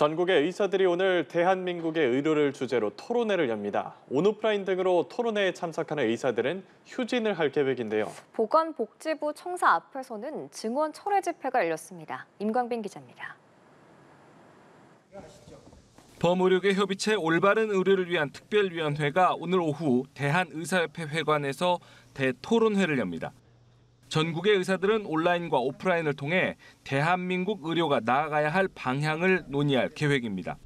전국의 의사들이 오늘 대한민국의 의료를 주제로 토론회를 엽니다. 온오프라인 등으로 토론회에 참석하는 의사들은 휴진을 할 계획인데요. 보건복지부 청사 앞에서는 증원 철회 집회가 열렸습니다. 임광빈 기자입니다. 범의료계 협의체 올바른 의료를 위한 특별위원회가 오늘 오후 대한의사협회 회관에서 대토론회를 엽니다. 전국의 의사들은 온라인과 오프라인을 통해 대한민국 의료가 나아가야 할 방향을 논의할 계획입니다.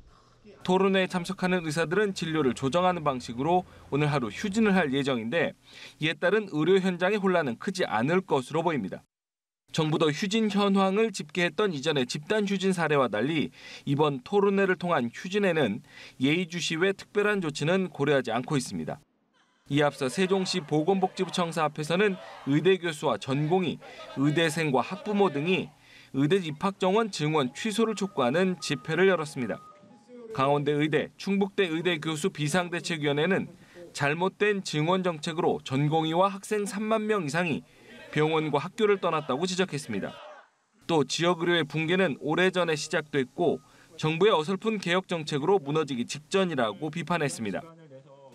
토론회에 참석하는 의사들은 진료를 조정하는 방식으로 오늘 하루 휴진을 할 예정인데 이에 따른 의료 현장의 혼란은 크지 않을 것으로 보입니다. 정부도 휴진 현황을 집계했던 이전의 집단 휴진 사례와 달리 이번 토론회를 통한 휴진에는 예의주시 외 특별한 조치는 고려하지 않고 있습니다. 이에 앞서 세종시 보건복지부 청사 앞에서는 의대 교수와 전공의, 의대생과 학부모 등이 의대 입학 정원 증원 취소를 촉구하는 집회를 열었습니다. 강원대 의대, 충북대 의대 교수 비상대책위원회는 잘못된 증원 정책으로 전공의와 학생 3만 명 이상이 병원과 학교를 떠났다고 지적했습니다. 또 지역 의료의 붕괴는 오래전에 시작됐고 정부의 어설픈 개혁 정책으로 무너지기 직전이라고 비판했습니다.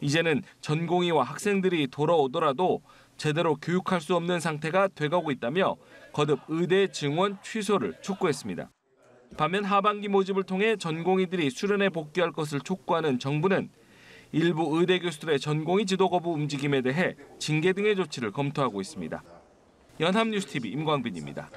이제는 전공의와 학생들이 돌아오더라도 제대로 교육할 수 없는 상태가 돼가고 있다며 거듭 의대 증원 취소를 촉구했습니다. 반면 하반기 모집을 통해 전공의들이 수련에 복귀할 것을 촉구하는 정부는 일부 의대 교수들의 전공의 지도 거부 움직임에 대해 징계 등의 조치를 검토하고 있습니다. 연합뉴스TV 임광빈입니다.